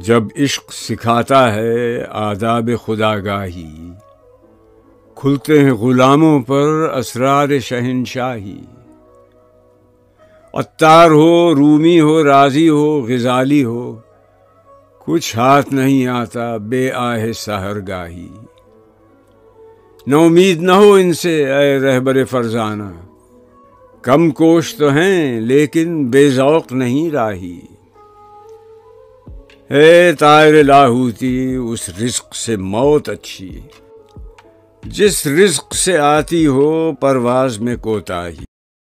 जब इश्क सिखाता है आदाब खुदागाही। खुलते हैं ग़ुलामों पर असरार शहनशाही। अत्तार हो, रूमी हो, राज़ी हो, गजाली हो, कुछ हाथ नहीं आता बे आहे सहरगाही। न उम्मीद न हो इनसे अय रहबर फरजाना। कम कोश तो हैं, लेकिन बेजौक नहीं राही। है तायर लाहूती, उस रिस्क से मौत अच्छी। जिस रिस्क से आती हो, परवाज में कोताही।